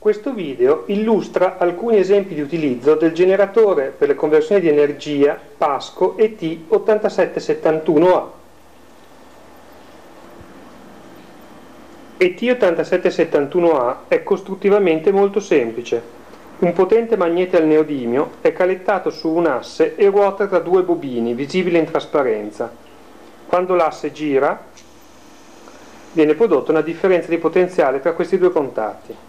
Questo video illustra alcuni esempi di utilizzo del generatore per le conversioni di energia Pasco ET8771A. ET8771A è costruttivamente molto semplice. Un potente magnete al neodimio è calettato su un asse e ruota tra due bobini visibili in trasparenza. Quando l'asse gira viene prodotta una differenza di potenziale tra questi due contatti.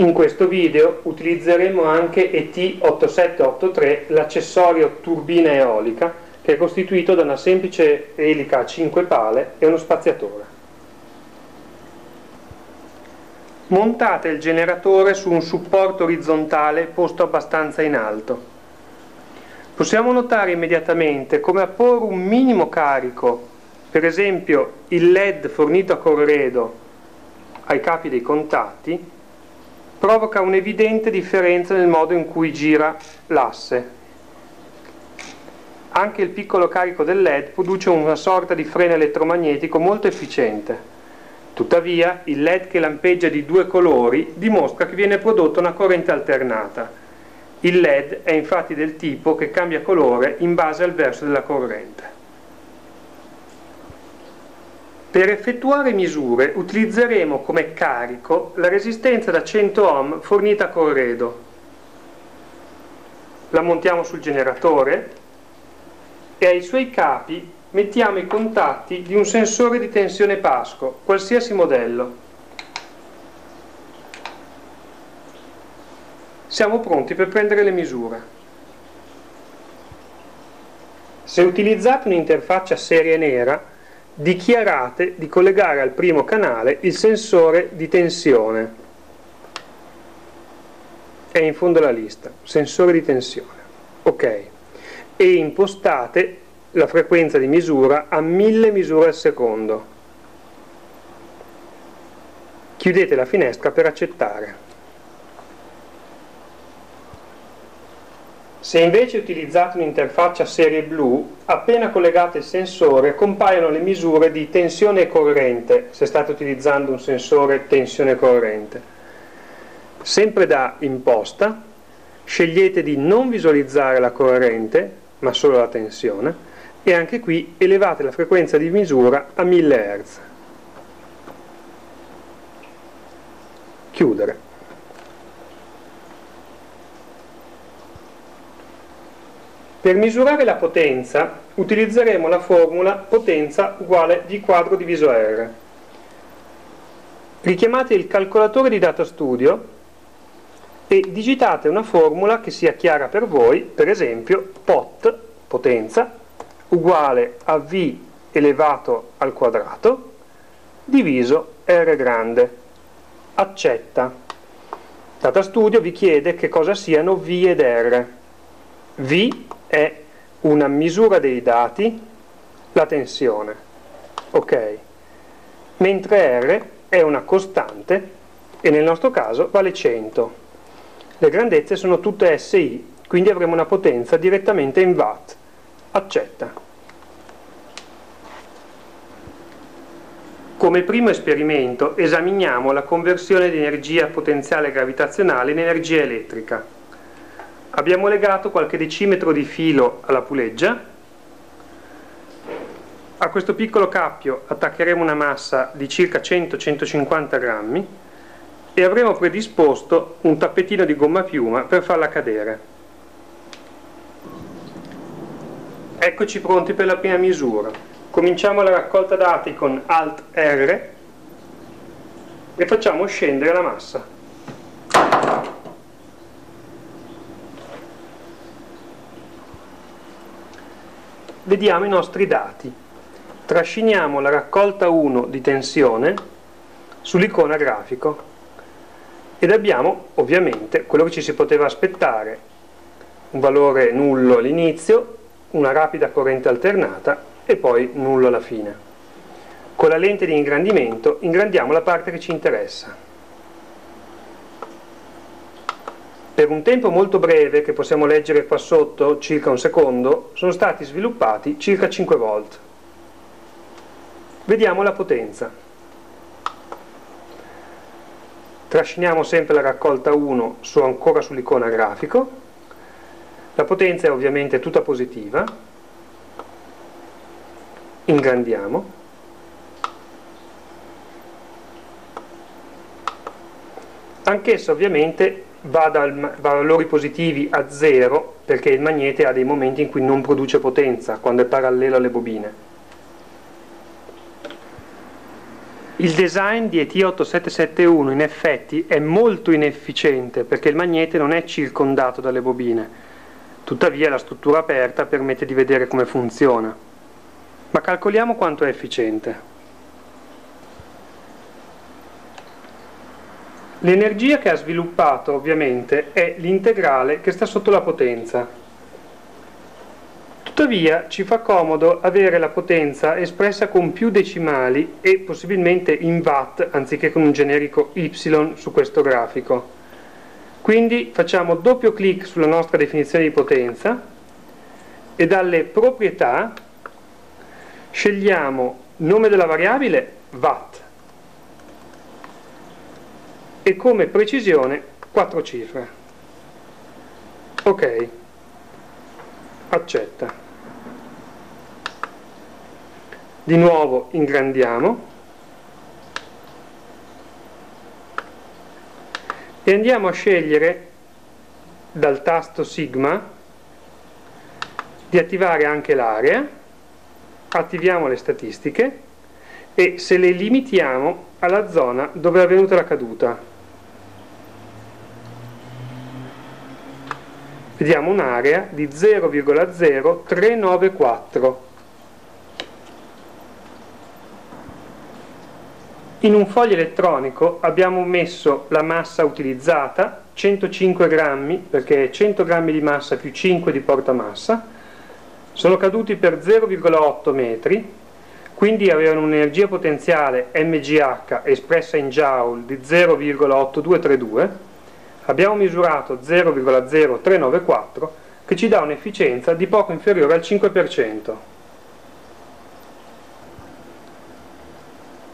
In questo video utilizzeremo anche ET8783, l'accessorio turbina eolica, che è costituito da una semplice elica a 5 pale e uno spaziatore. Montate il generatore su un supporto orizzontale posto abbastanza in alto. Possiamo notare immediatamente come a porre un minimo carico, per esempio il LED fornito a corredo ai capi dei contatti, provoca un'evidente differenza nel modo in cui gira l'asse. Anche il piccolo carico del LED produce una sorta di freno elettromagnetico molto efficiente. Tuttavia, il LED che lampeggia di due colori dimostra che viene prodotta una corrente alternata. Il LED è infatti del tipo che cambia colore in base al verso della corrente. Per effettuare misure utilizzeremo come carico la resistenza da 100 ohm fornita a corredo. La montiamo sul generatore e ai suoi capi mettiamo i contatti di un sensore di tensione Pasco, qualsiasi modello. Siamo pronti per prendere le misure. Se utilizzate un'interfaccia serie nera, dichiarate di collegare al primo canale il sensore di tensione. È in fondo alla lista, sensore di tensione. Ok. E impostate la frequenza di misura a 1000 misure al secondo. Chiudete la finestra per accettare. Se invece utilizzate un'interfaccia serie blu, appena collegate il sensore compaiono le misure di tensione e corrente, se state utilizzando un sensore tensione e corrente. Sempre da imposta, scegliete di non visualizzare la corrente, ma solo la tensione, e anche qui elevate la frequenza di misura a 1000 Hz. Chiudere. Per misurare la potenza utilizzeremo la formula potenza uguale V quadro diviso R. Richiamate il calcolatore di Data Studio e digitate una formula che sia chiara per voi, per esempio pot, potenza, uguale a V elevato al quadrato, diviso R grande. Accetta. Data Studio vi chiede che cosa siano V ed R. V è una misura dei dati, la tensione, ok? Mentre R è una costante e nel nostro caso vale 100. Le grandezze sono tutte SI, quindi avremo una potenza direttamente in watt. Accetta. Come primo esperimento esaminiamo la conversione di energia potenziale gravitazionale in energia elettrica. Abbiamo legato qualche decimetro di filo alla puleggia. A questo piccolo cappio attaccheremo una massa di circa 100-150 grammi e avremo predisposto un tappetino di gomma piuma per farla cadere. Eccoci pronti per la prima misura. Cominciamo la raccolta dati con Alt R e facciamo scendere la massa. Vediamo i nostri dati. Trasciniamo la raccolta 1 di tensione sull'icona grafico ed abbiamo ovviamente quello che ci si poteva aspettare, un valore nullo all'inizio, una rapida corrente alternata e poi nullo alla fine. Con la lente di ingrandimento ingrandiamo la parte che ci interessa. Per un tempo molto breve, che possiamo leggere qua sotto, circa un secondo, sono stati sviluppati circa 5 volt. Vediamo la potenza. trasciniamo sempre la raccolta 1 su, ancora sull'icona grafico, la potenza è ovviamente tutta positiva, ingrandiamo, anch'essa ovviamente va, dal, va da valori positivi a 0 perché il magnete ha dei momenti in cui non produce potenza quando è parallelo alle bobine. Il design di ET8771 in effetti è molto inefficiente perché il magnete non è circondato dalle bobine, tuttavia la struttura aperta permette di vedere come funziona. Ma calcoliamo quanto è efficiente. L'energia che ha sviluppato ovviamente è l'integrale che sta sotto la potenza. Tuttavia ci fa comodo avere la potenza espressa con più decimali e possibilmente in watt anziché con un generico y su questo grafico. Quindi facciamo doppio clic sulla nostra definizione di potenza e dalle proprietà scegliamo nome della variabile watt e come precisione 4 cifre. Ok, accetta. di nuovo ingrandiamo. E andiamo a scegliere dal tasto sigma di attivare anche l'area. Attiviamo le statistiche. E se le limitiamo alla zona dove è avvenuta la caduta vediamo un'area di 0,0394 In un foglio elettronico abbiamo messo la massa utilizzata, 105 grammi, perché 100 grammi di massa più 5 di portamassa, sono caduti per 0,8 metri, quindi avevano un'energia potenziale MGH espressa in joule di 0,8232, abbiamo misurato 0,0394 che ci dà un'efficienza di poco inferiore al 5%.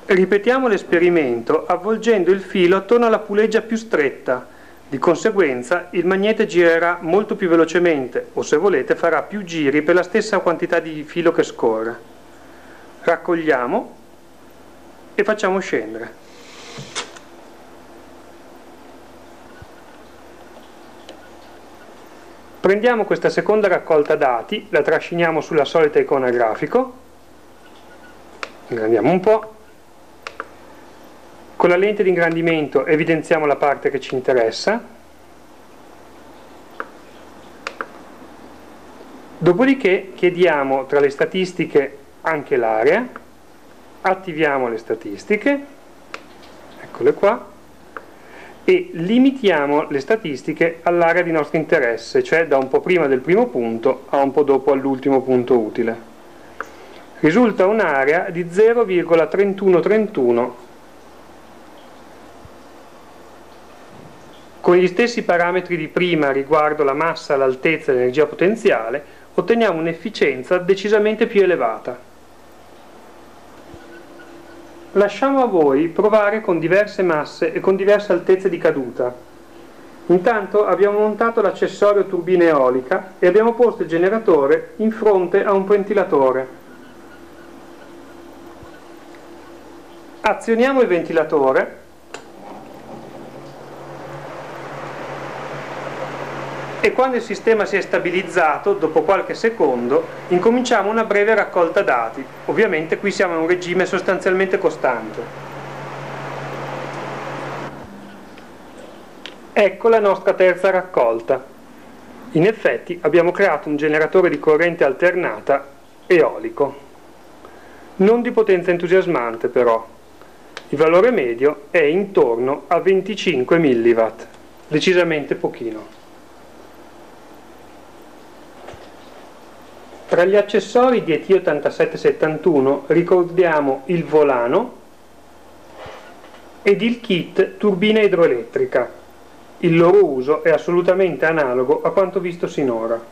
Ripetiamo l'esperimento avvolgendo il filo attorno alla puleggia più stretta, di conseguenza il magnete girerà molto più velocemente o se volete farà più giri per la stessa quantità di filo che scorre. Raccogliamo e facciamo scendere. Prendiamo questa seconda raccolta dati, la trasciniamo sulla solita icona grafico, ingrandiamo un po', con la lente di ingrandimento evidenziamo la parte che ci interessa, dopodiché chiediamo tra le statistiche anche l'area, attiviamo le statistiche, eccole qua, e limitiamo le statistiche all'area di nostro interesse, cioè da un po' prima del primo punto a un po' dopo all'ultimo punto utile. Risulta un'area di 0,3131 Con gli stessi parametri di prima riguardo la massa, l'altezza e l'energia potenziale, otteniamo un'efficienza decisamente più elevata. Lasciamo a voi provare con diverse masse e con diverse altezze di caduta. Intanto abbiamo montato l'accessorio turbina eolica e abbiamo posto il generatore in fronte a un ventilatore. Azioniamo il ventilatore e quando il sistema si è stabilizzato, dopo qualche secondo, incominciamo una breve raccolta dati. Ovviamente qui siamo in un regime sostanzialmente costante. Ecco la nostra terza raccolta. In effetti abbiamo creato un generatore di corrente alternata eolico. Non di potenza entusiasmante però. Il valore medio è intorno a 25 mW, decisamente pochino. Tra gli accessori di ET8771 ricordiamo il volano ed il kit turbina idroelettrica. Il loro uso è assolutamente analogo a quanto visto sinora.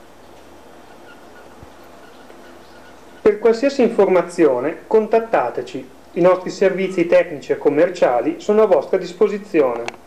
Per qualsiasi informazione contattateci, i nostri servizi tecnici e commerciali sono a vostra disposizione.